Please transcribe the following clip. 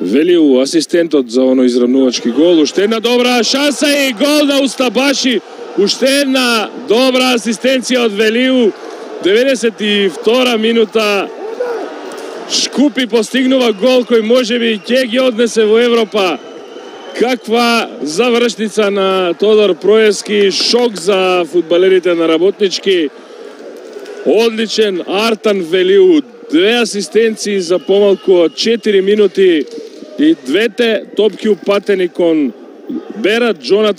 Велиу асистентот за оно изравнувачки гол. Уште една добра шанса и гол на Устабаши. Уште една добра асистенција од Велиу. 92 минута. Шкупи постигнува гол кој можеби ќе ги однесе во Европа. Каква завршница на Тодор Проевски, шок за фудбалерите на Работнички. Одличен Артан Велиу, две асистенции за помалку од 4 минути и двете топки упатени кон Берат Джоната